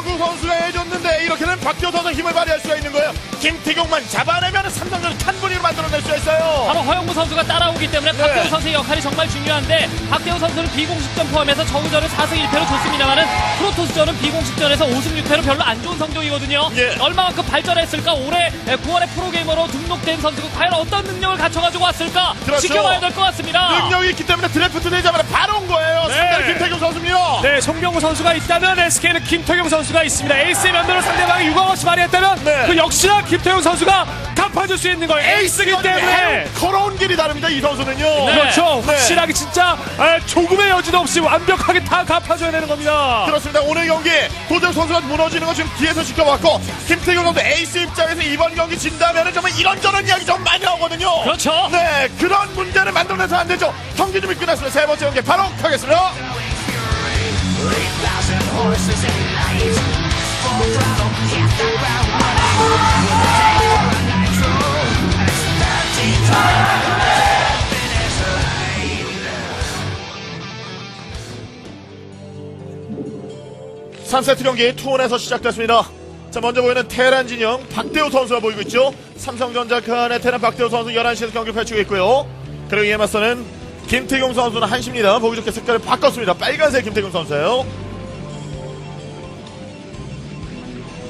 김경구 선수가 해줬는데 이렇게는 박지호 선수 힘을 발휘할 수가 있는 거예요. 김태경만 잡아내면 삼성전 탄분위로 만들어낼 수가 있어요. 바로 허영무 선수가 따라오기 때문에 네. 박대호 선수의 역할이 정말 중요한데 박대호 선수는 비공식전 포함해서 저우전을 4승 1패로 줬습니다만은 프로토스전은 비공식전에서 5승 6패로 별로 안 좋은 성적이거든요. 예. 얼마만큼 발전했을까? 올해 9월에 프로게이머로 등록된 선수가 과연 어떤 능력을 갖춰가지고 왔을까? 그렇죠. 지켜봐야 될 것 같습니다. 능력이 있기 때문에 드래프트 되자마자 바로 온 거예요. 네. 상대는 김태경 선수입니다. 네, 송병구 선수가 있다면 SK는 김태경 선수 가 있습니다. 에이스의 면도를 상대방이 유광없이 발휘했다면 네. 그 역시나 김태경 선수가 갚아줄 수 있는 거예요. 에이스이기 때문에. 걸어온 길이 다릅니다. 이 선수는요. 그렇죠. 네. 확실하게 진짜 아, 조금의 여지도 없이 완벽하게 다 갚아줘야 되는 겁니다. 그렇습니다. 오늘 경기 도정 선수가 무너지는 거 지금 뒤에서 지켜봤고 김태경 선수 에이스 입장에서 이번 경기 진다면 정말 이런저런 이야기 좀 많이 나오거든요. 그렇죠. 네, 그런 문제를 만들어내서 안 되죠. 경기 준비 끝났습니다. 세 번째 경기 바로 가겠습니다. 삼세트 경기 투혼에서 시작됐습니다. 자, 먼저 보이는 테란 진영 박대호 선수가 보이고 있죠. 삼성전자 칸의 테란 박대호 선수 11시에서 경기 펼치고 있고요. 그리고 이에 맞서는 김태경 선수는 한시입니다. 보기 좋게 색깔을 바꿨습니다. 빨간색 김태경 선수예요.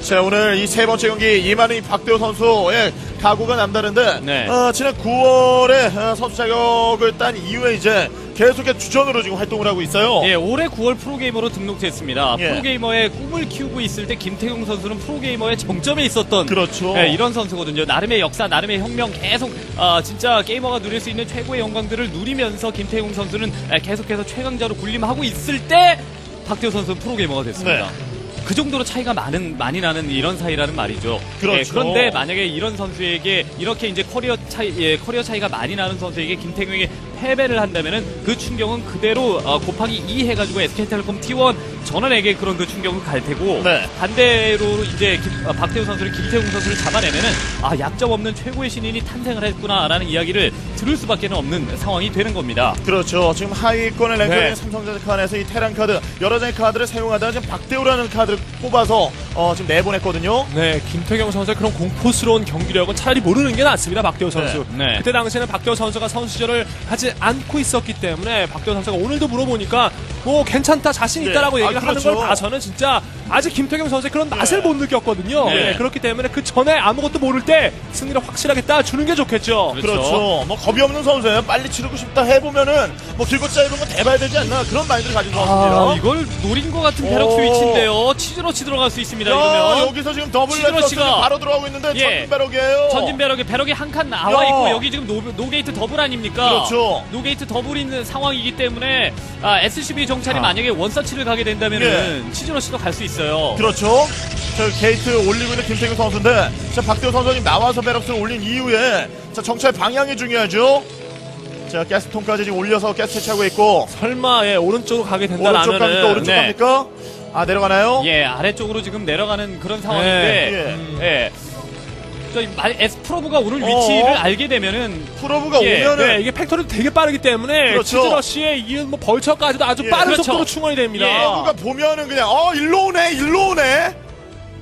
자, 오늘 이 세 번째 경기 이만희 박대호 선수의 각오가 남다른데 네. 어, 지난 9월에 어, 선수 자격을 딴 이후에 이제 계속해서 주전으로 지금 활동을 하고 있어요. 예, 올해 9월 프로게이머로 등록됐습니다. 예. 프로게이머의 꿈을 키우고 있을 때 김택용 선수는 프로게이머의 정점에 있었던 그렇죠. 예, 이런 선수거든요. 나름의 역사, 나름의 혁명 계속 아, 진짜 게이머가 누릴 수 있는 최고의 영광들을 누리면서 김택용 선수는 예, 계속해서 최강자로 군림하고 있을 때 박대호 선수는 프로게이머가 됐습니다. 네. 그 정도로 차이가 많은 많이 나는 이런 사이라는 말이죠. 그렇죠. 예, 그런데 만약에 이런 선수에게 이렇게 이제 커리어 차이 예, 커리어 차이가 많이 나는 선수에게 김택용이 패배를 한다면은 그 충격은 그대로 어, 곱하기 2 해가지고 SK텔레콤 T1 전원에게 그런 그 충격을 갈 테고 네. 반대로 이제 김- 어, 박태우 선수를 김태웅 선수를 잡아내면은 아 약점 없는 최고의 신인이 탄생을 했구나라는 이야기를 들을 수밖에 없는 상황이 되는 겁니다. 그렇죠. 지금 하위권의 랭크인 네. 삼성전자 칸에서 이 테란 카드 여러 장의 카드를 사용하다가 지금 박대우라는 카드를 뽑아서 어, 지금 내보냈거든요. 네, 김태경 선수의 그런 공포스러운 경기력은 차라리 모르는 게 낫습니다, 박대호 선수. 네, 네. 그때 당시에는 박대호 선수가 선수 시절을 하지 않고 있었기 때문에 박대호 선수가 오늘도 물어보니까 뭐 괜찮다, 자신 네. 있다라고 아, 얘기를 하는 그렇죠. 걸 봐서는 진짜 아직 김택용 선수의 그런 맛을 네. 못 느꼈거든요. 네. 네, 그렇기 때문에 그 전에 아무것도 모를 때 승리를 확실하게 따주는 게 좋겠죠. 그렇죠. 그렇죠. 뭐 겁이 없는 선수예요. 빨리 치르고 싶다 해보면은 뭐 길고 짧은 건 대봐야 되지 않나 그런 마인드를 가진 선수입니다. 아, 이걸 노린 것 같은 barrack 오. 스위치인데요. cheese rush 들어갈 수 있습니다. 야, 이러면 여기서 지금 더블 씨가- 바로 들어가고 있는데 예. 전진 barrack이에요. 전진 barrack에 barrack이 한 칸 나와 야. 있고 여기 지금 no, no gate 더블 아닙니까? 그렇죠. no gate 더블인 상황이기 때문에 아, SCV 정찰이 아. 만약에 one search를 가게 된다면 은 cheese rush도 갈 수 있어요. 그렇죠. 저 게이트 올리고 있는 김택용 선수인데 자 박대호 선수님 나와서 barracks를 올린 이후에 자 정찰 방향이 중요하죠. 자 가스통까지 지금 올려서 가스 채취하고 있고 설마 예, 오른쪽으로 가게 오른쪽 갑니까 오른쪽 네. 갑니까? 아 내려가나요? 예, 아래쪽으로 지금 내려가는 그런 상황인데, 예. 예. 저 말- 에스 probe가 오늘 위치를 어. 알게 되면은 probe가 예, 오면은 네, 이게 factory도 되게 빠르기 때문에 그렇죠. cheese rush의 이은 뭐 vulture까지도 아주 예. 빠른 그렇죠. 속도로 충원이 됩니다. 예. probe가 보면은 그냥 어 일로 오네 일로 오네.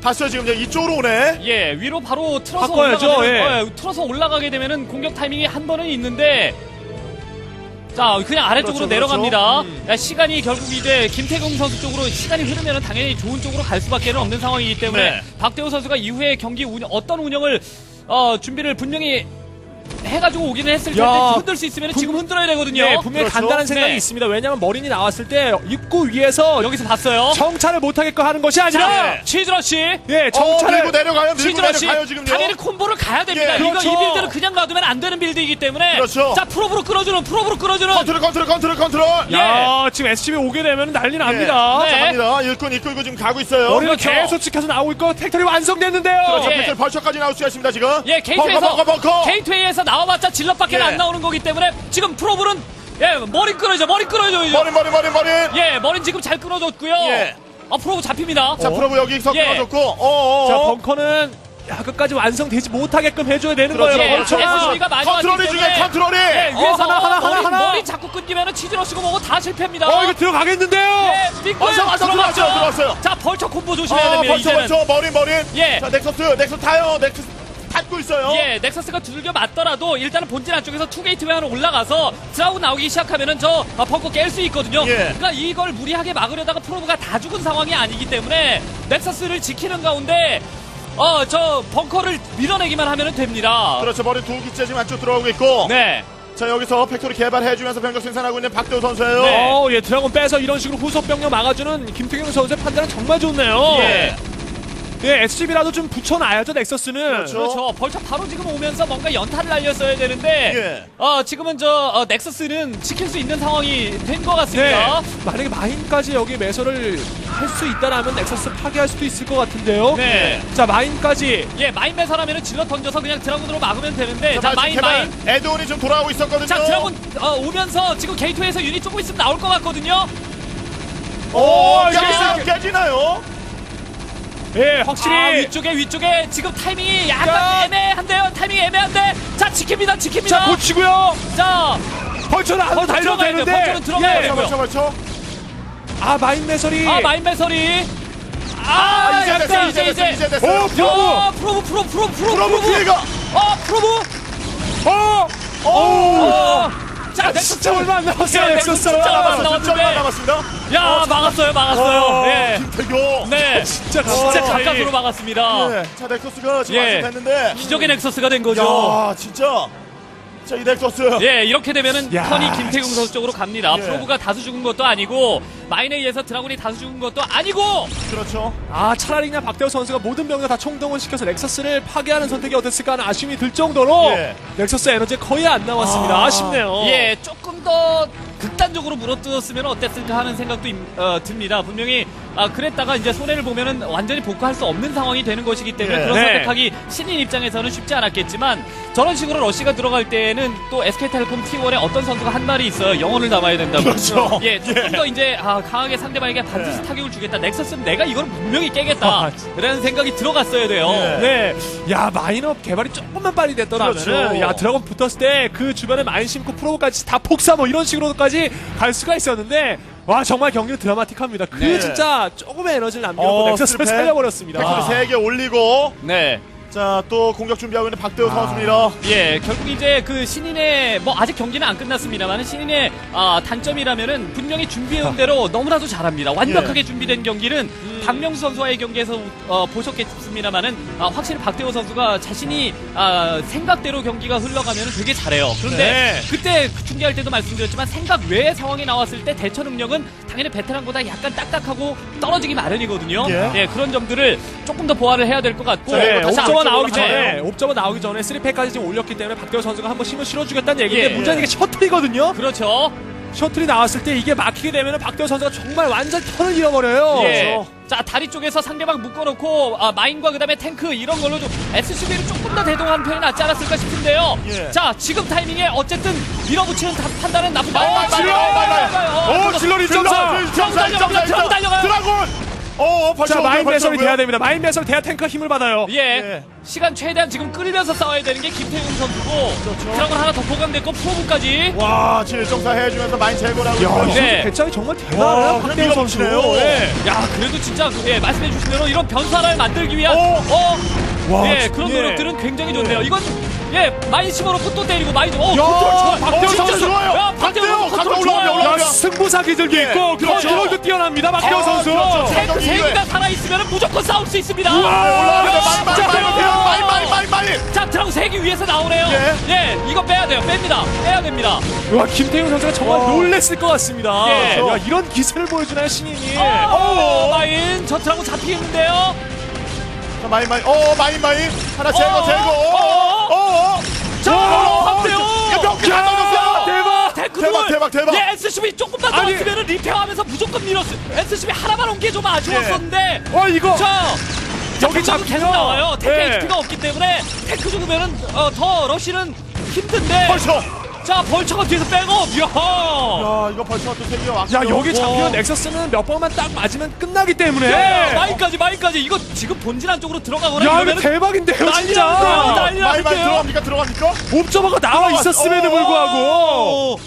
다시요 지금 이쪽으로 오네. 예 위로 바로 틀어서 바꿔야죠, 올라가면 예. 어, 틀어서 올라가게 되면은 공격 타이밍이 한 번은 있는데 자 그냥 아래쪽으로 그렇죠, 내려갑니다. 음. 야, 시간이 결국 이제 김태경 선수 쪽으로 시간이 흐르면은 당연히 좋은 쪽으로 갈 수밖에 없는 상황이기 때문에 네. 박대호 선수가 이후에 경기 운영, 어떤 운영을 어, 준비를 분명히 해가지고 오기는 했을 텐데 야, 흔들 수 있으면 지금 흔들어야 되거든요. 네, 분명히 그렇죠. 간단한 생각이 네. 있습니다. 왜냐하면 머린이 나왔을 때 입구 위에서 여기서 봤어요. 정찰을 못하게끔 하는 것이 아니라 네. 치즈러시. 예, 어 정찰을 밀고 내려가요 밀고 cheese rush 내려가요 지금요. 당연히 combo를 가야 됩니다. 예, 이거 그렇죠. 이 빌드는 그냥 놔두면 안 되는 빌드이기 때문에 그렇죠. 자 probe로 끌어주는 probe로 끌어주는 컨트롤 컨트롤 컨트롤 컨트롤. 야, 지금 SCV 오게 되면 난리 납니다. 네. 자, 갑니다. 일꾼 이끌고 지금 가고 있어요. marine은 그렇죠. 계속 지켜서 나오고 있고 factory 완성됐는데요. 그렇죠. 예. vulture까지 나올 수가 있습니다 지금. 예, gateway에서. gateway에서 나와봤자 zealot밖에 예. 안 나오는 거기 때문에 지금 probe는 예 marine 끌어줘 marine 끌어줘 이제. marine marine marine marine. 예 marine 지금 잘 끌어줬고요. 예. 아 probe 잡힙니다. 자 probe 여기서 예. 끊어줬고. 어어. 자, 벙커는 야, 끝까지 완성되지 못하게끔 해줘야 되는 그렇죠. 거예요. 예, 벙커가. SCV 가 많이 컨트롤이 중요해 때문에 컨트롤이. 예, 어, 위에서 하나, 하나, marine, 하나, 하나. marine 자꾸 끊기면은 cheese rush고 뭐고 다 실패합니다. 어 이거 들어가겠는데요. 예, 와서, 와서 들어갔죠. 들어왔어요, 들어왔어요. 자, vulture combo 조심해야 아, 됩니다. vulture 이제는. vulture marine marine. 예. 자 nexus nexus 타요. nexus 탔고 있어요. 예, nexus가 두들겨 맞더라도 일단은 본진 안쪽에서 two gate 외환으로 올라가서 dragoon 나오기 시작하면은 저 아, 벙커 깰 수 있거든요. 예. 그러니까 이걸 무리하게 막으려다가 probe가 다 죽은 상황이 아니기 때문에 nexus를 지키는 가운데 어, 저 벙커를 밀어내기만 하면 됩니다. 그렇죠. 머리 두 기째 지금 안쪽 들어오고 있고. 네. 자 여기서 factory 개발해주면서 병력 생산하고 있는 박대호 선수예요. 네. 어, 예, dragoon 빼서 이런 식으로 후속 병력 막아주는 김택용 선수의 판단은 정말 좋네요. 예. 예, SCV라도 좀 붙여놔야죠, nexus는. 그렇죠. 그렇죠. 벌써 바로 지금 오면서 뭔가 연타를 날렸어야 되는데, 예. 어, 지금은 저, 어, nexus는 지킬 수 있는 상황이 된 것 같습니다. 네. 만약에 mine까지 여기 매설을 할 수 있다라면 nexus 파괴할 수도 있을 것 같은데요. 네. 자, mine까지. 예, mine 매설하면은 zealot 던져서 그냥 dragoon으로 막으면 되는데, 자, 자, mine. mine. add-on이 좀 돌아오고 있었거든요. 자, dragoon 어, 오면서 지금 gateway에서 유닛 조금 있으면 나올 것 같거든요. 오, 이게 깨지나요? 예, 확실히. 아, 위쪽에 위쪽에 지금 타이밍이 약간 자. 애매한데요. 타이밍이 애매한데. 자, 지킵니다. 지킵니다. 자, 고치고요. 자, vulture는 안으로 달려도 들어가야 돼요. 되는데. vulture는 들어가야 예. 돼요. vulture vulture. 아, mine 매설이. 아, mine 매설이. 아, 아, 이제 됐어, 약간 이제 이제 됐어, 이제. 이제 됐어요. 오, probe. 어, probe probe probe probe probe 피해가. 어, probe. 어! 오. 어. 자, 아, nexus. 진짜 얼마 안 남았어요, 네, nexus. 진짜 얼마 안 남았습니다. 남았는데. 진짜 얼마 남았습니다. 야, 막았어요. 막았어요. 어, 예. 김택용. 네. 진짜 진짜 가까이. 가까스로 막았습니다. 네. 자 nexus가 지금 예. 완성됐는데. 기적의 nexus가 된 거죠. 야 진짜. 자 이 nexus. 예, 이렇게 되면은 야, 턴이 김택용 선수 쪽으로 갑니다. 예. probe가 다수 죽은 것도 아니고 mine에 의해서 dragoon이 다수 죽은 것도 아니고 그렇죠. 아 차라리 그냥 박대호 선수가 모든 병력 다 총동원 시켜서 nexus를 파괴하는 선택이 어땠을까 하는 아쉬움이 들 정도로 예. nexus 에너지 거의 안 남았습니다. 아. 아, 아쉽네요 예, 조금 더 극단적으로 물어뜯었으면 어땠을까 하는 생각도 임- 어, 듭니다. 분명히 아, 그랬다가 이제 손해를 보면은 완전히 복구할 수 없는 상황이 되는 것이기 때문에 예. 그런 네. 선택하기 신인 입장에서는 쉽지 않았겠지만 저런 식으로 러시가 들어갈 때는 또 SK텔레콤 T1에 어떤 선수가 한 말이 있어요. 영혼을 담아야 된다고. 그렇죠. 예, 조금 예. 더 이제 아, 강하게 상대방에게 반드시 예. 타격을 주겠다. 넥서스는 내가 이걸 분명히 깨겠다. 아, 라는 생각이 들어갔어야 돼요. 예. 네. 야, 마인업 개발이 조금만 빨리 됐더라면, 그렇죠. 야, 드래곤 붙었을 때 그 주변에 마인 심고 프로까지 다 폭사 뭐 이런 식으로까지 갈 수가 있었는데, 와, 정말 경기는 드라마틱합니다. 그 네. 진짜 조금의 에너지를 남겨놓고 어, 넥서스를 실패. 살려버렸습니다. 아. 세개 올리고. 네. 자 또 공격 준비하고 있는 박대호 선수입니다. 예, 결국 이제 그 신인의 뭐 아직 경기는 안 끝났습니다만 신인의 아, 단점이라면은 분명히 준비해온 대로 너무나도 잘합니다. 완벽하게 준비된 경기는 박명수 선수와의 경기에서 어, 보셨겠습니다만은 아, 확실히 박대호 선수가 자신이 아, 생각대로 경기가 흘러가면 되게 잘해요. 그런데 네. 그때 그 중계할 때도 말씀드렸지만 생각 외의 상황이 나왔을 때 대처 능력은 당연히 베테랑보다 약간 딱딱하고 떨어지기 마련이거든요. 예. 그런 점들을 조금 더 보완을 해야 될 것 같고 자, 네, 다시 옵저버 나오기. 전에, 옵저버 나오기 전에 3팩까지 지금 올렸기 때문에 박대호 선수가 한번 힘을 실어주겠다는 얘기인데 예. 문제는 이게 셔틀이거든요. 그렇죠. 셔틀이 나왔을 때 이게 막히게 되면 박대호 선수가 정말 완전 턴을 잃어버려요. 예. 자 다리 쪽에서 상대방 묶어놓고 아, mine과 그다음에 탱크 이런 걸로 좀 SCV를 조금 더 대동하는 편이 낫지 않았을까 싶은데요. 예. 자 지금 타이밍에 어쨌든 밀어붙이는 다- 판단은 나쁘지 마이, 마이, 마이, 마이, 마이. 않아요. 오, zealot zealot, 1.4. zealot, 달려갑니다. zealot, 달려가요. dragoon. 어 벌써 자, mine 오고요. 돼야 됩니다. 마인 매설 돼야 탱크가 힘을 받아요. 예. 예. 시간 최대한 지금 끌면서 싸워야 되는 게 김태훈 선수고 그렇죠. 드라곤 하나 더 포함됐고 프로브까지 와 지금 정사 해주면서 많이 제거를 하고 야. 이 선수 네. 배짱이 정말 와, 대단해요. 그래 박대호 선수. 밀어붙이네요. 예. 야 그래도 진짜 그, 예, 말씀해 주신 대로 이런 하나를 만들기 위한 오. 어, 와, 예 그런 예. 노력들은 굉장히 좋네요. 이건 예 심어놓고 또 때리고 많이 어 야, 컨트롤 좋아. 박대호 진짜 선수 좋아요. 야, 박대호 컨트롤 좋아요. 야, 승부사 기술도 예, 있고 그렇죠. 컨트롤도 뛰어납니다. 박대호 아, 선수. 그렇죠. 탱크 이후에. 세 개가 살아 있으면 무조건 싸울 수 있습니다. 마이 마이 마이 마이. 자 dragoon 세개 위에서 나오네요. 예. 예 이거 빼야 돼요. 뺍니다. 빼야 됩니다. 와, 김택용 선수가 정말 와. 놀랬을 것 같습니다. 예. 야, 이런 기세를 보여주나요, 신인이? 어, mine 저 dragoon 잡히겠는데요. 자, 마이 마이. 어 마이 마이. 하나 제거 어, 제거. 어, 어. 자 던졌어요. 대박! 대박, 둘. 대박, 대박. 예, SCV 조금만 더 아니. 왔으면 repair하면서 무조건 밀었어요. SCV 하나만 온 게 좀 아쉬웠었는데. 와, 이거. 자, 여기 잡 계속 나와요. 탱크 예. HP가 없기 때문에 탱크 죽으면은 어, 더 러시는 힘든데. 벌써. 자, 벌처가 뒤에서 백업. 이야. 야 이거 벌써 또 세개 왔고. 야, 여기 잡히면 와. 넥서스는 몇 번만 딱 맞으면 끝나기 때문에. 야, 마인까지, 마인까지. 이거 지금 본진 안쪽으로 들어가거나 야, 이거 이러면은 대박인데요, 난리 진짜. 나는데요, 난리 마이 마이 나는데요. 들어갑니까 들어갑니까? 옵저버가 나와 있었음에도 불구하고.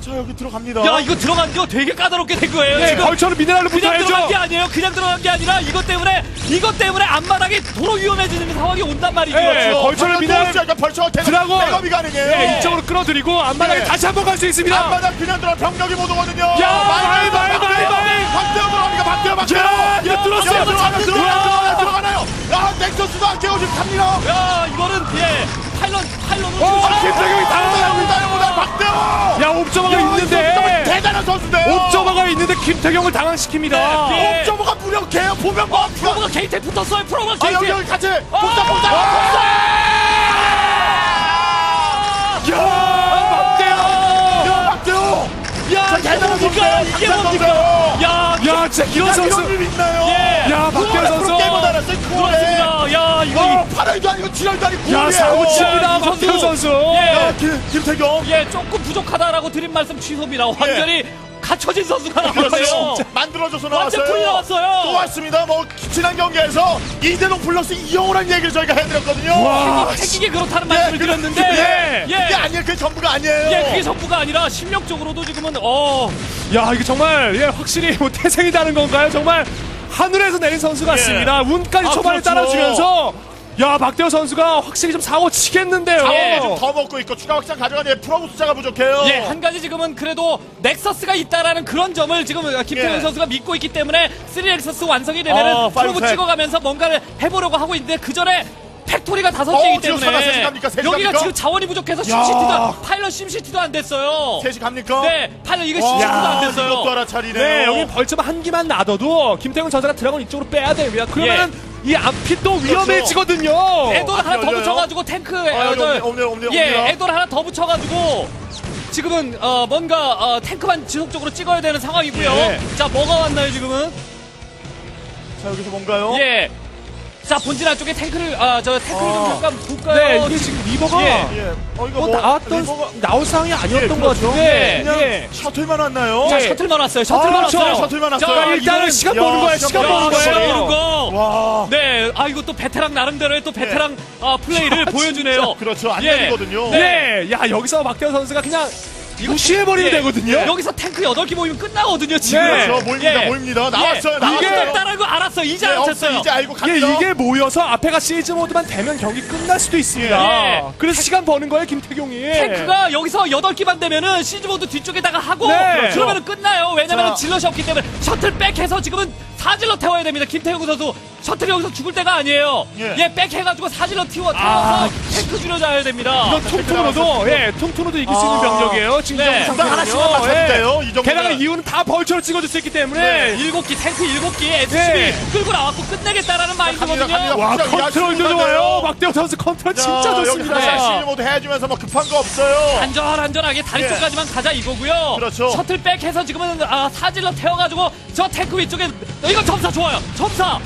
오. 자 여기 들어갑니다. 야 이거 들어간 거 되게 까다롭게 된 거예요. 네, 지금 벌처는 미네랄로 그냥 들어간 게 붙어야죠. 아니에요. 그냥 들어간 게 아니라 이것 때문에 이것 때문에 앞마당이 도로 위험해지는 상황이 온단 말이죠. 네, 벌처를 미네랄 약간 벌처가 대박 드라곤. 백업이 가능해요. 네, 이쪽으로 끌어들이고 앞마당에 네. 다시 한 번 갈 수 있습니다. 앞마당 그냥 들어 병력이 못 오거든요. 야, 마이, 마이, 마이, 마이. 박대호 들어갑니다. 박대호 박대호. 야, 들어가요. 들어가요. 야. 들어가요. 들어가나요? 야 넥서스도 안 깨고 지금 갑니다. 야 이거는 예 파일럿 파일럿으로 어, 김태경이 당황하고 있다. 박대호. 야, 옵저버가 야, 있는데. 대단한 선수인데요. 옵저버가 있는데 김태경을 당황시킵니다. 네. 옵저버가 무력해요. 보면 뭐. 프로브가 게이트에 붙었어요. 프로브가 아 여기 게이트에. 여기 같이 복사 복사 복사. 야 박대호. 야 자, 이게 대단한 뭡니까? 선수예요. 이게 뭡니까? 선수. 야 야, 진짜 이런 야, 선수. 이런 일 있나요? 아니고 7월도 아니고 야, 9월이에요. 사고 칩니다. 이 선수. 박태호 선수. 예. 야, 김, 김태경. 예 조금 부족하다라고 드린 말씀 취소입니다. 완전히 갖춰진 선수가 나왔어요. 그렇죠. 만들어줘서 완전 나왔어요. 풀이 나왔어요. 또 왔습니다. 뭐 지난 경기에서 이대동 플러스 이영호란 얘기를 저희가 해드렸거든요. 와. 생기게 그렇다는 예, 말씀을 그- 드렸는데 예, 예. 그게 아니에요. 그게 전부가 아니에요. 예, 그게 전부가 아니라 실력적으로도 지금은 어 야, 이게 정말 예, 확실히 뭐 태생이다는 건가요? 정말 하늘에서 내린 선수 같습니다. 운까지 아, 초반에 그렇죠. 따라주면서 야, 박대호 선수가 확실히 좀 사고 치겠는데요. 예, 좀더 먹고 있고 추가 확장 가져가는 probe 숫자가 부족해요. 예, 한 가지 지금은 그래도 nexus가 있다라는 그런 점을 지금 김택용 예. 선수가 믿고 있기 때문에 3 nexus 완성이 되면은 어, probe probe 찍어가면서 뭔가를 해보려고 하고 있는데 그 전에 팩토리가 다섯 어, 개이기 지금 사가 셋이 때문에 갑니까? 셋이 여기가 갑니까? 지금 자원이 부족해서 야. 심시티도 파일럿 심시티도 안 됐어요. 셋이 갑니까? 네, 파일럿 이거 와, 심시티도 안 이것도 됐어요. 알아차리네요. 네, 여기 벌점 한 기만 놔둬도 김태훈 선수가 드라곤 이쪽으로 빼야 됩니다. 그러면 이 앞이 또 위험해지거든요. 에도를 하나 더 열려요? 붙여가지고 탱크 아, 여기 에더- 없네, 없네, 없네, 예, 없네요. 에도를 하나 더 붙여가지고 지금은 어, 뭔가 어, 탱크만 지속적으로 찍어야 되는 상황이고요. 예. 자, 뭐가 왔나요 지금은? 자 여기서 뭔가요? 예. 자, 본진 안쪽에 탱크를 아, 저 탱크를 좀 아. 잠깐 볼까요? 네, 이게 지금 Reaver가 예. 예. 어 이거 뭐 뭐 나왔던 Reaver가- 나올 상황이 아니었던 예, 것 그렇죠. 같은데 그냥 예. 셔틀만 왔나요? 자, 예. 셔틀만 왔어요. 셔틀만 아, 왔어요. 셔틀만 왔어요. 자, 아, 일단은 이거는- 시간 야, 보는 거야. 시간 시간 야, 시간 거예요. 보는 거. 와. 네, 아 이거 또 베테랑 나름대로의 또 베테랑 아, 플레이를 보여주네요. 그렇죠. 안 예. 내리거든요. 네, 야 여기서 박대호 선수가 그냥 무시해버리면 예. 되거든요. 여기서 탱크 8개 모이면 끝나거든요, 지금. 네. 그렇죠. 모입니다. 예. 모입니다. 나왔어요. 예. 나왔어요. 이게 없다는 거 알았어. 이제 예, 없어요. 알았어요. 이제 알고 이게, 갑니다. 이게 모여서 앞에가 siege mode만 되면 경기 끝날 수도 있습니다. 예. 그래서 시간 버는 거예요, 김택용이. 탱크가 여기서 8기만 되면은 siege mode 뒤쪽에다가 하고 네. 그러면은 끝나요. 왜냐면은 자. Zealot이 없기 때문에 셔틀 back해서 지금은 사Zealot 태워야 됩니다. 김택용 선수 셔틀이 여기서 죽을 때가 아니에요. 예. 얘 back해가지고 사Zealot 태워, 태워서 아. 탱크 줄여줘야 됩니다. 이건 퉁퉁으로도, 예, 퉁퉁으로도 이길 수 있는 아. 병력이에요. 지금 네. 이 상당 하나씩만. 맞춰도 예. 돼요. 이 정도면. 게다가 이후는 다 Vulture를 찍어줄 수 있기 때문에. 네. 일곱 기 탱크 일곱 기 SCV 예. 끌고 나왔고 끝내겠다라는 마인드거든요. 갑니다. 와, 진짜 컨트롤도. 좋아요. 박대호 선수 컨트롤 진짜 좋습니다. 사실 모두 해주면서 뭐 급한 거 없어요. 안전안전하게 다리 예. 쪽까지만 가자 이거고요. 그렇죠. 셔틀 back해서 지금은 아, 사Zealot 태워가지고 저 탱크 위쪽에 이거 점사 좋아요. 점사.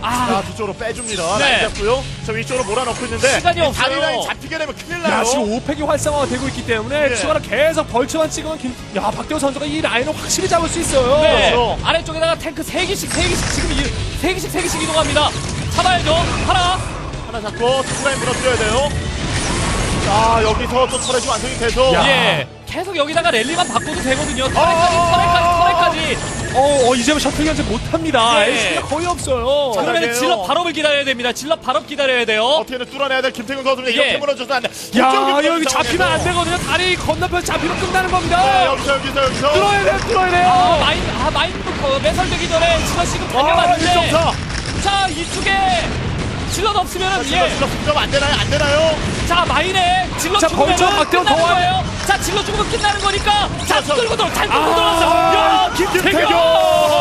아, 자 뒤쪽으로 빼줍니다. 네. 라인 잡고요. 저 위쪽으로 몰아넣고 있는데 시간이 이 없어요. 다리 라인 잡히게 되면 큰일 나요. 야, 지금 오팩이 활성화가 되고 있기 때문에 예. 추가로 계속 Vulture만 찍으면 김, 야, 박대호 선수가 이 라인을 확실히 잡을 수 있어요. 네. 그렇죠. 아래쪽에다가 탱크 3개씩, 3개씩 지금 이- 3개씩, 3개씩 이동합니다. 잡아야죠. 하나. 하나 잡고 two 라인 무너뜨려야 돼요. 자 여기서 또 turret이 완성이 돼서 예. 계속 여기다가 랠리만 바꿔도 되거든요. turret까지, 어, turret까지, turret까지. 어, 어, 이제는 셔틀 견제 못합니다. 예. 에이스가 거의 없어요. 자, 그러면. Zealot 발업을 기다려야 됩니다. Zealot 발업 기다려야 돼요. 어떻게든 뚫어내야 될 김택용 이렇게 예. 무너져서 안 돼. 야, 여기 잡히면 안. 되거든요. 다리 건너편 잡히면 끝나는 겁니다. 네, 여기서 여기서 여기서. 뚫어야 돼요, 뚫어야 돼요. 아, mine, 아, mine들 거 매설되기 전에 지금 아, 달려봤는데. 1.4. 자, 이쪽에 질럿 없으면은, 질러 예. 질러 승점 안 되나요? 안 되나요? 자, 마인에 질럿 자, 죽으면 벌써 끝나는 더 거예요. 자, 질럿 죽으면 끝나는 거니까. 자, 그렇죠. 끌고 돌아, 잘 끌고 아, 돌아왔어. 야, 김태경!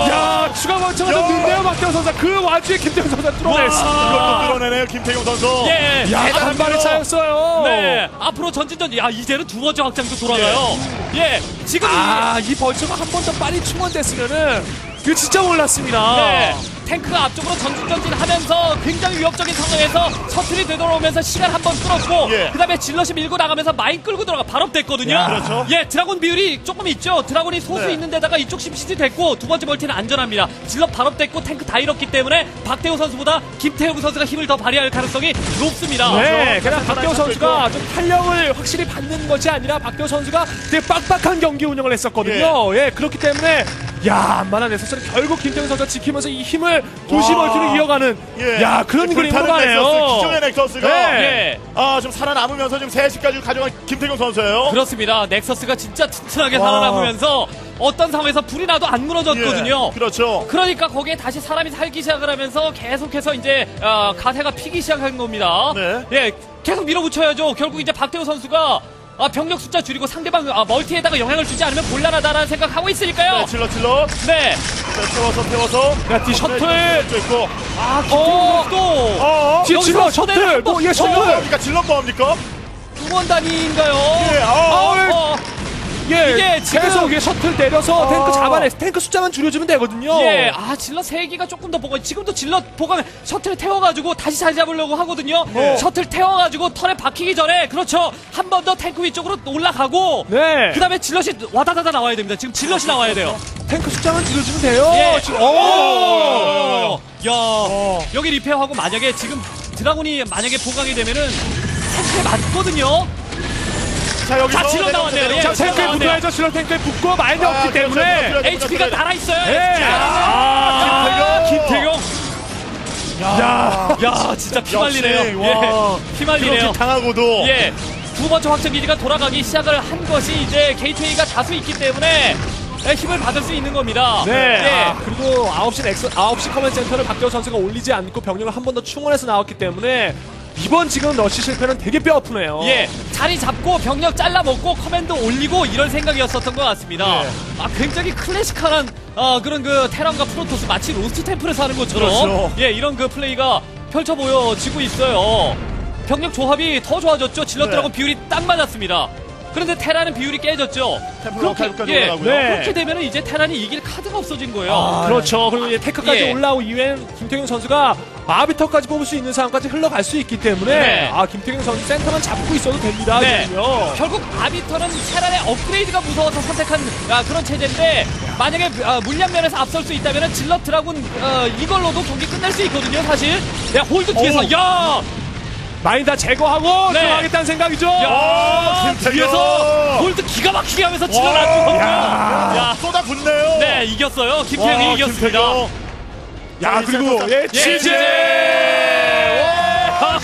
야, 추가 벌처가 좀 야. 늦네요, 박태호 선수. 그 와중에 김태경 선수가 뚫어냈습니다. 이것도 뚫어내네요 김태균 선수. 예. 야, 대단합니다. 한 발에 차였어요. 네. 앞으로 전진전, 야, 이제는 두 번째 확장도 돌아가요. 예. 지금 이- 아, 이 Vulture가 한 번 더 빨리 충원됐으면은 그 진짜 몰랐습니다. 네. 탱크가 앞쪽으로 전진전진하면서 굉장히 위협적인 상황에서 셔틀이 되돌아오면서 시간 한 번 끌었고 예. 그다음에 Zealot이 밀고 나가면서 mine 끌고 들어가 발업 됐거든요. 야, 그렇죠. 예, Dragoon 비율이 조금 있죠. Dragoon이 소수 네. 있는 데다가 이쪽 심시티 됐고 두 번째 멀티는 안전합니다. Zealot 발업 됐고 탱크 다 잃었기 때문에 박대호 선수보다 김택용 선수가 힘을 더 발휘할 가능성이 높습니다. 네, 그냥. 박대호 선수가 좀 탄력을 확실히 받는 것이 아니라 박대호 선수가 되게 빡빡한 경기 운영을 했었거든요. 예, 그렇기 때문에 야, 안만한 에서는 결국 김태훈 선수가 지키면서 이 힘을 도시 와. 멀티로 이어가는 예. 야, 그런 이 그림으로 가네요. 기존의 넥서스가 네. 예. 아, 좀 살아남으면서 지금 3시까지 가져간 김태경 선수예요. 그렇습니다. 넥서스가 진짜 튼튼하게 와. 살아남으면서 어떤 상황에서 불이 나도 안 무너졌거든요. 예, 그렇죠. 그러니까 거기에 다시 사람이 살기 시작을 하면서 계속해서 이제 어, 가세가 피기 시작한 겁니다. 네. 예, 계속 밀어붙여야죠. 결국 이제 박태호 선수가 아, 병력 숫자 줄이고 상대방 아, 멀티에다가 영향을 주지 않으면 곤란하다라는 생각하고 있으니까요. 네, 질러 질러. 네. 네, 태워서 태워서. 야, 뒤 셔틀. 네, 있고. 아, 선수도 어, 뒤에 여기서 질러 셔틀. 뭐, 예, 질러 셔틀. 뭐합니까? 질러 뭐 합니까? 두번 단위인가요? 예, 어, 어, 어, 어. 예, 이게 지금- 계속 이게 셔틀 내려서 아. 탱크 잡아내 탱크 숫자만 줄여주면 되거든요. 예, 아 질럿 세기가 조금 더 보강. 지금도 질럿 보강 셔틀 태워가지고 다시 자리 잡으려고 하거든요. 네. 셔틀 태워가지고 턴에 박히기 전에 그렇죠. 한 번 더 탱크 위쪽으로 올라가고. 네. 그다음에 질럿이 와다다다 나와야 됩니다. 지금 질럿이 나와야 돼요. 탱크 숫자만 줄여주면 돼요. 예. 지금, 오! 오! 야, 여기 repair하고 만약에 지금 Dragoon이 만약에 보강이 되면은 탱크에 맞거든요. 자, 여기서. 자, Zealot 나왔네요. 예, 자, 탱크에. 붙어야죠. 실험 탱크에 붙고 mine이 아, 없기 그렇죠, 때문에. 그렇죠. HP가 달아 있어요. 예. 아, 김택용. 김택용. 야, 야, 진짜 피 말리네요. 역시, 와. 예, 피 말리네요. 그렇게 당하고도. 예, 두 번째 확장 기지가 돌아가기 시작을 한 것이 이제 Gateway가 다수 있기 때문에 예, 힘을 받을 수 있는 겁니다. 네. 예. 아, 그리고 9시 엑스, 9시 command center를 박대호 선수가 올리지 않고 병력을 한 번 더 충원해서 나왔기 때문에 이번 지금 러시 실패는 되게 뼈 아프네요. 예, 자리 잡고 병력 잘라 먹고 command 올리고 이런 생각이었었던 것 같습니다. 네. 아, 굉장히 클래식한 어, 그런 그 테란과 프로토스 마치 로스트 템플에서 하는 것처럼 그렇죠. 예, 이런 그 플레이가 펼쳐 보여지고 있어요. 병력 조합이 더 좋아졌죠. Zealot들하고 네. 비율이 딱 맞았습니다. 그런데 테란은 비율이 깨졌죠. 칼국까지 예, 올라가고요. 네. 그렇게 되면 이제 테란이 이길 카드가 없어진 거예요. 아, 그렇죠. 그리고 이제 tech까지 예. 올라오고 이후엔 김택용 선수가 Arbiter까지 뽑을 수 있는 상황까지 흘러갈 수 있기 때문에 네. 아 김택용 선수 센터만 잡고 있어도 됩니다. 네. 결국 Arbiter는 테란의 업그레이드가 무서워서 선택한 아, 그런 체제인데 만약에 아, 물량 면에서 앞설 수 있다면 Zealot Dragoon 어, 이걸로도 경기 끝낼 수 있거든요 사실 야 hold 뒤에서 어우. 야, mine 다 제거하고 네. 들어가겠다는 생각이죠. 야 김택용. 뒤에서 hold 기가 막히게 하면서 죽었고요 야, 야, 쏟아붓네요. 네 이겼어요 김택용이 와, 이겼습니다 김택용. 야 자, 그리고 예, 예, 치즈. 치즈!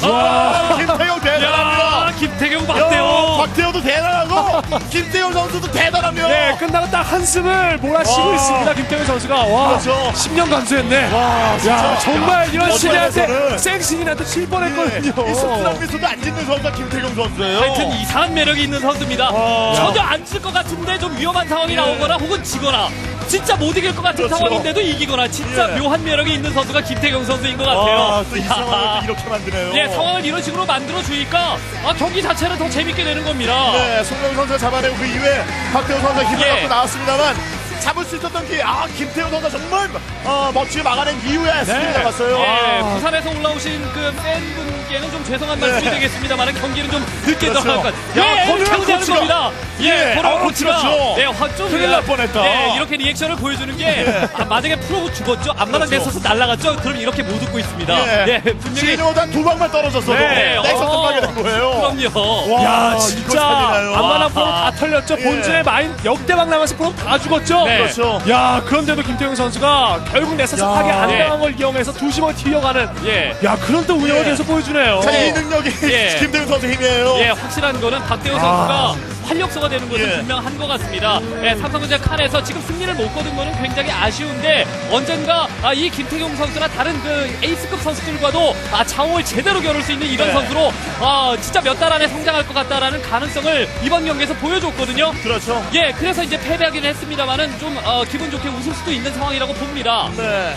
와, 김택용 대단합니다. 야, 박대호 박대호도 대단하고 김택용 선수도 대단하며. 네, 끝나고 딱 한숨을 몰아쉬고 와. 있습니다. 김택용 선수가 와, 그렇죠. 10년 감수했네. 와, 진짜. 야, 정말 이런 어떤 신인한테 면에서는 생신인한테 질 뻔했거든요. 씁쓸한 미소도 안 짓는 선수가 김택용 선수예요. 하여튼 이상한 매력이 있는 선수입니다. 와. 전혀 안 질 것 같은데 좀 위험한 상황이 예. 나오거나 혹은 지거나 진짜 못 이길 것 같은 그렇죠. 상황인데도 이기거나 진짜 예. 묘한 매력이 있는 선수가 김태경 선수인 것 같아요. 와, 또이 야. 상황을 또 이렇게 만드네요. 예, 상황을 이런 식으로 만들어 주니까 아, 경기 자 체는 더 재밌게 되는 겁니다. 네, 송영 선수가 잡아내고 그 이후에 박태호 선수가 힘을 예. 갖고 나왔습니다만 잡을 수 있었던 게, 아, 김태호 선수가 정말 어, 멋지게 막아낸 이후에 승리 잡았어요. 예, 아. 부산에서 올라오신 그 팬분 께는 좀 죄송한 말씀이 네. 되겠습니다만 경기는 좀 늦게 그렇죠. 들어갈 것 야. 예, 코치가. 겁니다. 예, 예, 코로나 아, 코치가 그렇죠. 예, 화- 좀 큰일 날 뻔했다. 예, 이렇게 리액션을 보여주는 게 아, 만약에 프로고 죽었죠? 앞마당 그렇죠. 넥서스 날라갔죠? 그럼 이렇게 못 웃고 있습니다. 예. 예, 분명히 시즌 단두 방만 떨어졌어도 네, 넥서스 어, 하게 된 거예요. 그럼요. 와, 야, 진짜? 안만한 프로 다 털렸죠. 예. 본진의 마인 역대박 나면서 프로 다 죽었죠. 네. 그렇죠. 야, 그런데도 김태경 선수가 결국 내서스 야. 하게 안 예. 당한 걸 이용해서 두심을 튀어가는 예. 야, 그런 또 운영을 예. 계속 보여주 네요. 자, 이 능력이 예. 김태훈 선수 힘이에요. 예, 확실한 거는 박대호 선수가 활력소가 되는 것은 예. 분명한 것 같습니다. 예, 삼성전자 칸에서 지금 승리를 못 거둔 거는 굉장히 아쉬운데 언젠가 아, 이 김태경 선수나 다른 그 에이스급 선수들과도 아, 장을 제대로 겨룰 수 있는 이런 네. 선수로 아, 진짜 몇 달 안에 성장할 것 같다라는 가능성을 이번 경기에서 보여줬거든요. 그렇죠. 예, 그래서 이제 패배하긴 했습니다만은 좀 어, 기분 좋게 웃을 수도 있는 상황이라고 봅니다. 네.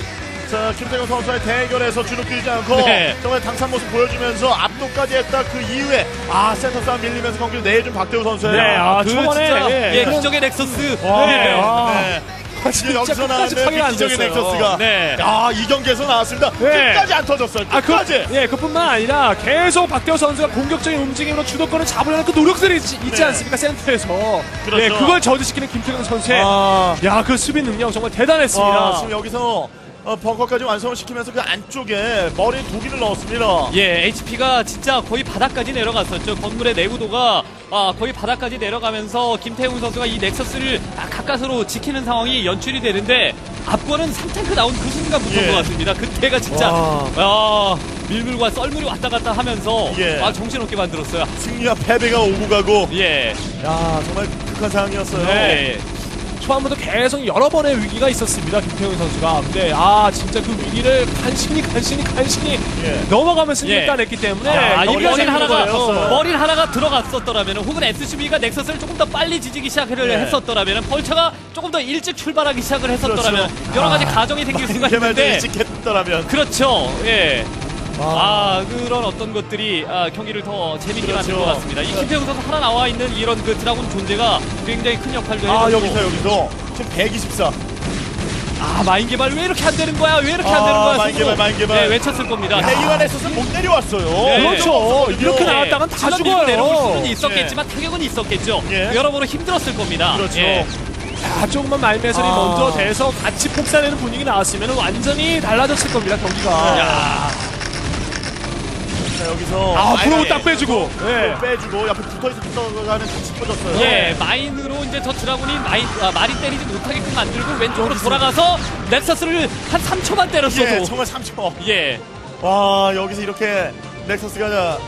자, 김태경 선수의 대결에서 주눅들지 않고 네. 정말 당찬 모습 보여주면서 압도까지 했다 그 이후에 아 센터 싸움 밀리면서 경기를 내준 박대호 선수예요. 네, 아, 그 초반에, 진짜 예, 예, 그런- 기적의 Nexus. 와, 예. 아. 네. 이제 여기서 끝까지 획기적인 됐어요. Nexus가 네. 야, 이 경기에서 나왔습니다 네. 끝까지 안 터졌어요 아, 그, 끝까지 예, 그뿐만 아니라 계속 박대호 선수가 공격적인 움직임으로 주도권을 잡으려는 그 노력들이 있지, 있지 네. 않습니까? 센터에서. 그렇죠. 예, 그걸 저지시키는 김택용 선수의 아. 야, 그 수비 능력 정말 대단했습니다. 아, 지금 여기서 어, 벙커까지 완성을 시키면서 그 안쪽에 머리 두 개를 넣었습니다 예, HP가 진짜 거의 바닥까지 내려갔었죠. 건물의 내구도가 아, 거의 바닥까지 내려가면서 김태훈 선수가 이 넥서스를 아, 가까스로 지키는 상황이 연출이 되는데 앞권은 3탱크 나온 그 순간부터인 예. 것 같습니다. 그때가 진짜 와. 아, 밀물과 썰물이 왔다 갔다 하면서 예. 아, 정신없게 만들었어요. 승리와 패배가 오고 가고 예. 야 정말 극한 상황이었어요 네. 초반부터 계속 여러 번의 위기가 있었습니다. 김태훈 선수가. 근데 아, 진짜 그 위기를 간신히 간신히 간신히 예. 넘어가면서 예. 따냈기 때문에 아, 이 여기가 머리 재밌는 하나가 거예요. 머리 하나가 들어갔었더라면 혹은 SCB가 넥서스를 조금 더 빨리 지지기 시작을 네. 했었더라면 벌처가 조금 더 일찍 출발하기 시작을 했었더라면 그렇죠. 여러 가지 가정이 생길 수가 개발도 있는데 일찍 했더라면 그렇죠. 예. 아, 그런 어떤 것들이 아, 경기를 더 재밌게 그렇죠. 만든 것 같습니다. 이 김태형 선수 하나 나와 있는 이런 그 드라군 존재가 굉장히 큰 역할도 아 해줬고 여기서 여기서 지금 124 아 마인 개발 왜 이렇게 안 되는 거야? 왜 이렇게 안 아, 되는 거야? 마인. 개발, 마인 개발. 네, 외쳤을 겁니다. 대기관에서 못 내려왔어요 네. 그렇죠. 이렇게 네, 나왔다간 다 죽어요. 내려올 수는 있었겠지만 타격은 있었겠죠. 예. 여러모로 힘들었을 겁니다. 그렇죠 예. 아, 조금만 말매설이 아. 먼저 돼서 같이 폭살되는 분위기 나왔으면 완전히 달라졌을 겁니다, 경기가. 야, 자 여기서 아, 프로 마인을 딱 빼주고. 예. 빼주고 옆에 붙어있어 붙어가는 다 짚어졌어요 예, 마인으로 이제 저 드라군이 마인, 아, 말이 때리지 못하게끔 만들고 왼쪽으로. 돌아가서 넥서스를 한 3초만 때렸어도. 예, 정말 3초 예. 와 여기서 이렇게 넥서스가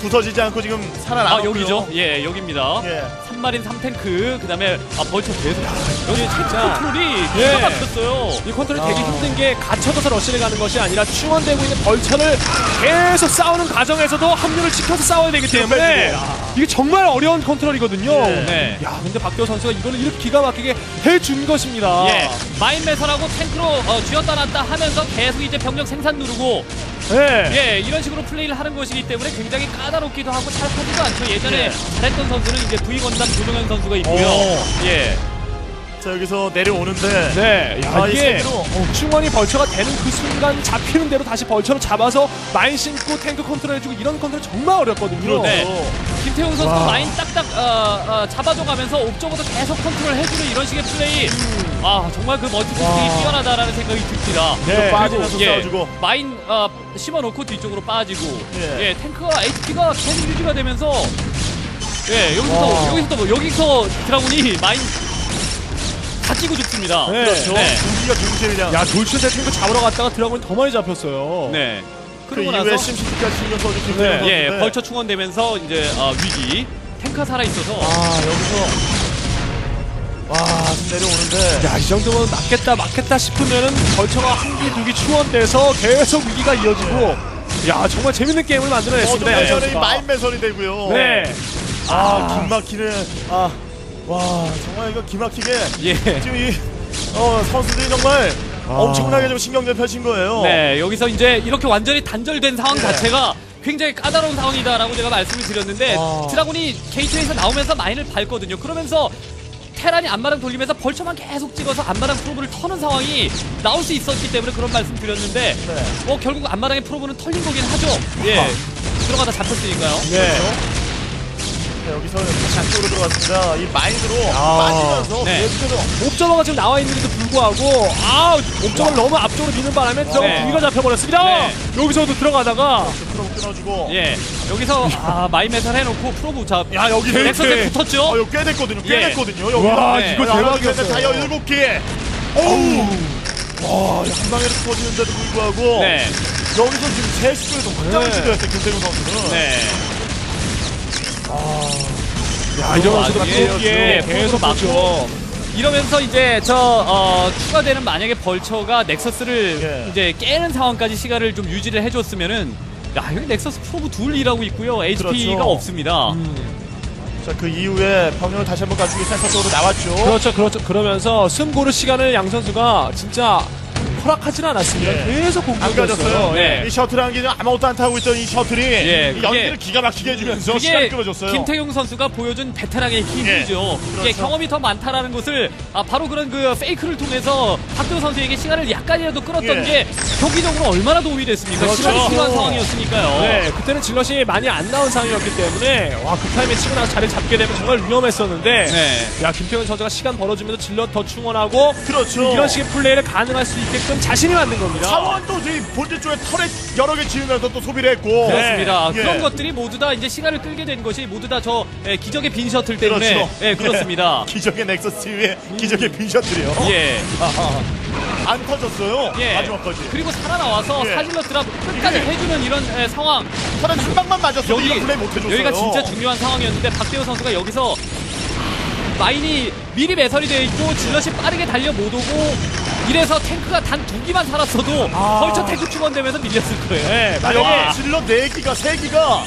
부서지지 않고 지금 아, 살아남았고요 여기죠. 예, 여기입니다. 예. 3마린 3탱크, 그 다음에, 아, 벌써 계속. 여기 진짜. 컨트롤이 예. 기가 막혔어요. 이 컨트롤이 되게 아. 힘든 게 갇혀져서 러시를 가는 것이 아니라 충원되고 있는 벌처를 계속 싸우는 과정에서도 합류를 시켜서 싸워야 되기 때문에. 이게 정말 어려운 컨트롤이거든요. 네. 네. 야, 근데 박대호 선수가 이거를 이렇게 기가 막히게 해준 것입니다. 예, mine 매설하고 탱크로 어, 쥐었다 놨다 하면서 계속 이제 병력 생산 누르고 예. 예 이런 식으로 플레이를 하는 것이기 때문에 굉장히 까다롭기도 하고 잘 하지도 않죠. 예전에 예. 잘했던 선수는 이제 V 건담 조정현 선수가 있고요. 오. 예, 자 여기서 내려오는데 네, 야, 아, 이 이게 세 기로. 어, 충원이 vulture가 되는 그 순간 잡히는 대로 다시 vulture를 잡아서 mine 심고 탱크 컨트롤 해주고 이런 컨트롤 정말 어렵거든요. 네. 김택용 선수 와. mine 딱딱 어, 어, 잡아줘가면서 observer도 계속 컨트롤 해주는 이런 식의 플레이. 아 정말 그 와. 뛰어나다라는 생각이 듭니다. 네. 빠지면서 예, 싸워주고 mine 어, 심어놓고 뒤쪽으로 빠지고 예. 예, 탱크가 HP가 계속 유지가 되면서 예 여기서 와. 여기서 뭐 여기서 dragoon이 mine 다 끼고 죽습니다. 네. 그렇죠 네. 두 기가 동시에 그냥 야, 돌출 탱크 잡으러 갔다가 dragoon이 더 많이 잡혔어요. 네. 그 그러고 나서 심시티까지 신경 써주고 네. 예 벌처 충원되면서 이제 어, 위기 탱크가 살아 있어서 아 여기서 와 내려오는데 야, 이 정도면 맞겠다, 맞겠다 싶으면은 벌처가 한 기, 두기 충원돼서 계속 위기가 이어지고, 야, 정말 재밌는 게임을 만들어냈습니다, 이 선수가. 마인 매설이 되고요 네. 아 기막히는 아 와 정말 이거 기막히게 예. 지금 이 어, 선수들이 정말 아. 엄청나게 좀 신경전 펼친 거예요 네, 여기서 이제 이렇게 완전히 단절된 상황 네. 자체가 굉장히 까다로운 상황이다라고 제가 말씀을 드렸는데 아. 드라군이 게이트에서 나오면서 마인을 밟거든요. 그러면서 테란이 앞마당 돌리면서 벌처만 계속 찍어서 앞마당 프로브를 터는 상황이 나올 수 있었기 때문에 그런 말씀 드렸는데 네. 뭐 결국 앞마당의 프로브는 털린 거긴 하죠. 예. 아. 들어가다 잡혔으니까요. 네. 네, 여기서 다시 안쪽으로 들어갔습니다 이 마인으로 아. 빠지면서 네. 계속해서 옵저버가 지금 나와 있는데도 불구하고, 아, 옵저버를 너무 앞쪽으로 미는 바람에 드라곤 네. 두 기가 잡혀버렸습니다. 네. 여기서도 들어가다가, 프로 끊어주고 예. 여기서 아, 마인 매설 해놓고 프로브 잡. 야 여기 넥서스에 붙었죠. 어, 이거 꽤 됐거든요 꽤 예. 됐거든요 여기 와, 네. 이거 대박이었어요. 다이어 일곱 개 어우 와한 방에 터지는데도 불구하고 네. 여기서 지금 제 스킬도 확장을 네. 시도했어요 김태균 선수는 네. 야, 이러면서 아, 예, 바뀌게 예, 계속. 맞죠. 이러면서 이제 저 어, 추가되는 만약에 vulture가 Nexus를 예. 이제 깨는 상황까지 시간을 좀 유지를 해줬으면은 야 여기 Nexus probe 둘 일하고 있고요 HP가 그렇죠. 없습니다. 자 그 이후에 병력을 다시 한번 갖추기 센터 쪽으로 나왔죠 그렇죠, 그렇죠. 그러면서 숨 고를 시간을 양 선수가 진짜 허락하진 않았습니다. 예. 계속 안 공격이었어요. 가졌어요. 네. 이 셔틀 한 개는 아무것도 안 타고 있던 이 셔틀이 예, 이 그게- 연기를 기가 막히게 해주면서 시간 끌어줬어요. 김택용 선수가 보여준 베테랑의 힘이죠. 이게 그렇죠. 경험이 더 많다라는 것을 아, 바로 그런 그 fake를 통해서 박대호 선수에게 시간을 약간이라도 끌었던 예. 게 경기적으로 얼마나 도움이 됐습니까? 그렇죠. 시간이 필요한 상황이었으니까요. 네, 그때는 zealot이 많이 안 나온 상황이었기 때문에 와, 그 타임에 치고 나서 자리 잡게 되면 정말 위험했었는데 네. 야, 김택용 선수가 시간 벌어주면서 zealot 더 충원하고 그렇죠. 이런 식의 플레이를 가능할 수 있게끔 자신이 만든 겁니다. 차원도 저희 본진 쪽에 turret 여러 개 지으면서 또 소비를 했고. 그렇습니다. 예. 그런 것들이 모두 다 이제 시간을 끌게 된 것이 모두 다 저 기적의 빈 셔틀 때문에 그렇죠. 예, 그렇습니다. 기적의 Nexus 위에 기적의 빈 셔틀이요. 예. 안 터졌어요. 예. 마지막까지. 그리고 살아나와서 예. 사 zealot drop 끝까지 예. 해주는 이런 예, 상황. 차라리 한 방만 맞았어도 여기 이거 플레이 못 해줬어요. 여기가 진짜 중요한 상황이었는데 박대호 선수가 여기서 mine이 미리 매설이 되어 있고 zealot이 빠르게 달려 못 오고 이래서 탱크가 단 두 기만 살았어도 아. 벌써 탱크 충원되면서 밀렸을 거예요. 네, 아, 여기 zealot 4기가 3기가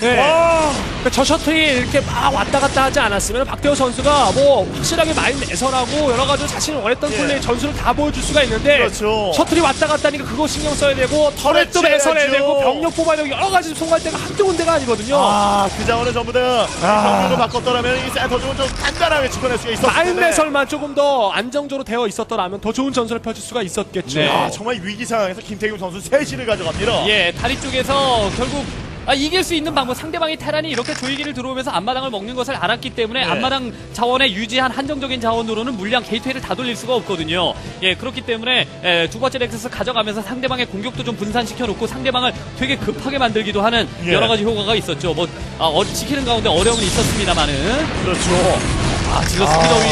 네. 와. 그러니까 저 셔틀이 이렇게 막 왔다 갔다 하지 않았으면 박대호 선수가 뭐 확실하게 mine 매설하고 여러 가지 자신이 원했던 예. 플레이 전술을 다 보여줄 수가 있는데 그렇죠. 셔틀이 왔다 갔다 하니까 그거 신경 써야 되고 turret도 쳐야죠. 되고 병력 뽑아야 되고 여러 가지 손 갈 데가 한두 군데가 아니거든요. 아, 그 자원을 전부 다 아. 경로로 바꿨더라면 이 센터 쪽은 좀 간단하게 지켜낼 수가 있었을 mine 텐데. 매설만 조금 더 안정적으로 되어 있었더라면 더 좋은 전술을 펼칠 수가 있었겠죠. 네. 아, 정말 위기 상황에서 김택용 선수 3시를 가져갑니다. 예, 다리 쪽에서 결국 아, 이길 수 있는 방법 상대방이 Terran이 이렇게 조이기를 들어오면서 앞마당을 먹는 것을 알았기 때문에 네. 앞마당 자원에 유지한 한정적인 자원으로는 물량 gateway를 다 돌릴 수가 없거든요. 예, 그렇기 때문에 예, 두 번째 렉서스 가져가면서 상대방의 공격도 좀 분산시켜 놓고 상대방을 되게 급하게 만들기도 하는 예. 여러 가지 효과가 있었죠. 뭐 아, 어, 지키는 가운데 어려움은 있었습니다만은 그렇죠. 아, 지금 speed up이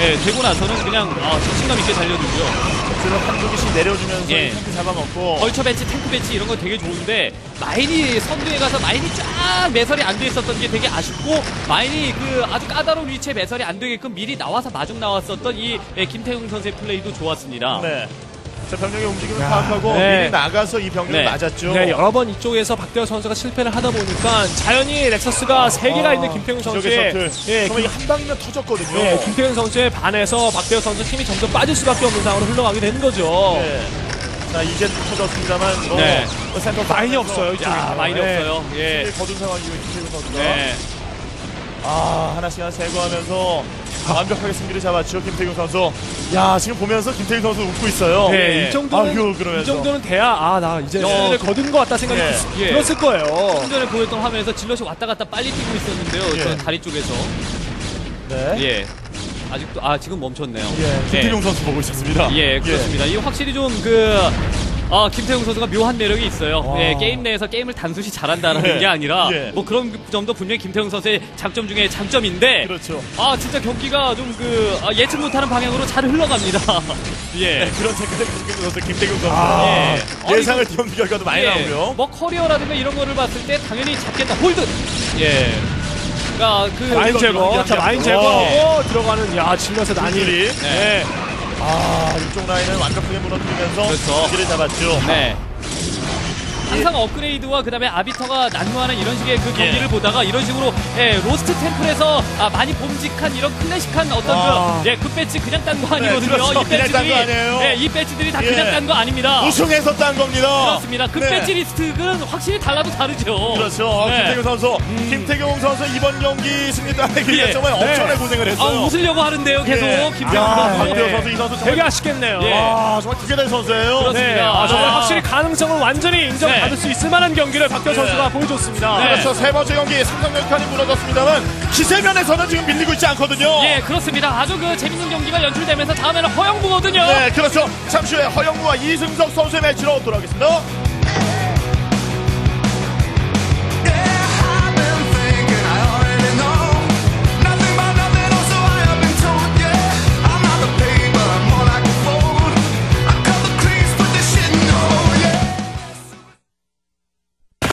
예, 되고 나서는 그냥 아, 자신감 있게 달려들고요. zealot 한두 개씩 내려주면서 예. 이 탱크 잡아먹고. vulture 배치, 탱크 배치 이런 거 되게 좋은데 mine이 선두에 가서 mine이 쫙 매설이 안 돼 있었던 게 되게 아쉽고 mine이 그 아주 까다로운 위치에 매설이 안 되게끔 미리 나와서 마중 나왔었던 이 예, 김택용 선수의 플레이도 좋았습니다. 네. 자, 병력의 움직임을 파악하고 네. 미리 나가서 이 병력을 네. 맞았죠. 네, 여러 번 이쪽에서 박대호 선수가 실패를 하다 보니까 자연히 렉서스가 세 개가 있는 김태훈 기적의 선수의 셔틀. 예, 정말 이한 방이면 터졌거든요. 네, 김태현 선수의 반에서 박대호 선수 힘이 점점 빠질 수밖에 없는 상황으로 흘러가게 되는 거죠. 네. 자, 이제 터졌습니다만 뭐 네. 뭐 센터 방에서 없어요, 이쪽에. 야, 마인이 네. 없어요. 예. 예. 거둔 상황이고 김태균 선수가 네. 아 하나씩 하나 제거하면서 완벽하게 승기를 잡았죠 김태균 선수. 야 지금 보면서 김태균 선수 웃고 있어요. 네, 예. 이 정도는 그러면서. 이 정도는 돼야 아 나 이제 어, 승리를 거둔 것 같다 생각이 예. 들- 예. 들었을 거예요. 좀 전에 보였던 화면에서 질럿이 왔다 갔다 빨리 뛰고 있었는데요. 예. 저 다리 쪽에서. 네. 예. 아직도 아 지금 멈췄네요. 예. 김태균 선수 보고 있었습니다. 예, 그렇습니다. 이 확실히 좀 그 아, 김태형 선수가 묘한 매력이 있어요. 와. 예, 게임 내에서 게임을 단순히 잘한다는 네. 게 아니라 예. 뭐 그런 점도 분명히 김태형 선수의 장점 중에 장점인데 그렇죠. 아, 진짜 경기가 좀그 예측 못하는 방향으로 잘 흘러갑니다. 예. 네, 그런 김태균 선수, 김태균 선수. 아. 예. 예상을 뛰어넘는 결과도 많이 예, 나오고요. 뭐 커리어라든가 이런 거를 봤을 때 당연히 잡겠다. 홀드. 예. 그러니까 그 마인 제거. 자, 마인 와. 제거하고 들어가는 야 질럿의 난이. 둘이. 네. 아 이쪽 라인을 완벽하게 무너뜨리면서 그렇죠. 기를 잡았죠. 네. 항상 업그레이드와 그다음에 아비터가 난무하는 이런 식의 그 경기를 예. 보다가 이런 식으로 예, 로스트 템플에서 아, 많이 봄직한 이런 클래식한 어떤 아. 그, 예, 그 배치 그냥 딴 거 아니거든요. 그렇죠. 이 딴거 아니에요. 예, 이 배치들이 다 예. 그냥 딴 거 아닙니다. 우승해서 딴 겁니다. 그렇습니다. 그 네. 배치 리스트는 확실히 달라도 다르죠. 그렇죠. 어, 네. 김태균 선수, 김태균 선수 이번 경기 승리 따내기 위해 예. 정말 엄청나게 네. 고생을 아, 했어요. 웃으려고 하는데요. 계속 예. 김태형 아, 선수. 예. 선수 이 선수 되게 아쉽겠네요. 예. 아, 정말 기계된 선수예요. 그렇습니다. 네, 아, 정말 아. 확실히 가능성을 완전히 인정 받을 네. 수 있을 만한 경기를 박대호 네. 선수가 보여줬습니다. 네. 그렇죠. 세 번째 경기 삼성열칸이 무너졌습니다만 기세면에서는 지금 밀리고 있지 않거든요. 예, 그렇습니다. 아주 그 재밌는 경기가 연출되면서 다음에는 허영무거든요. 네, 그렇죠. 잠시 후에 허영무와 이승석 선수의 매치로 돌아오겠습니다.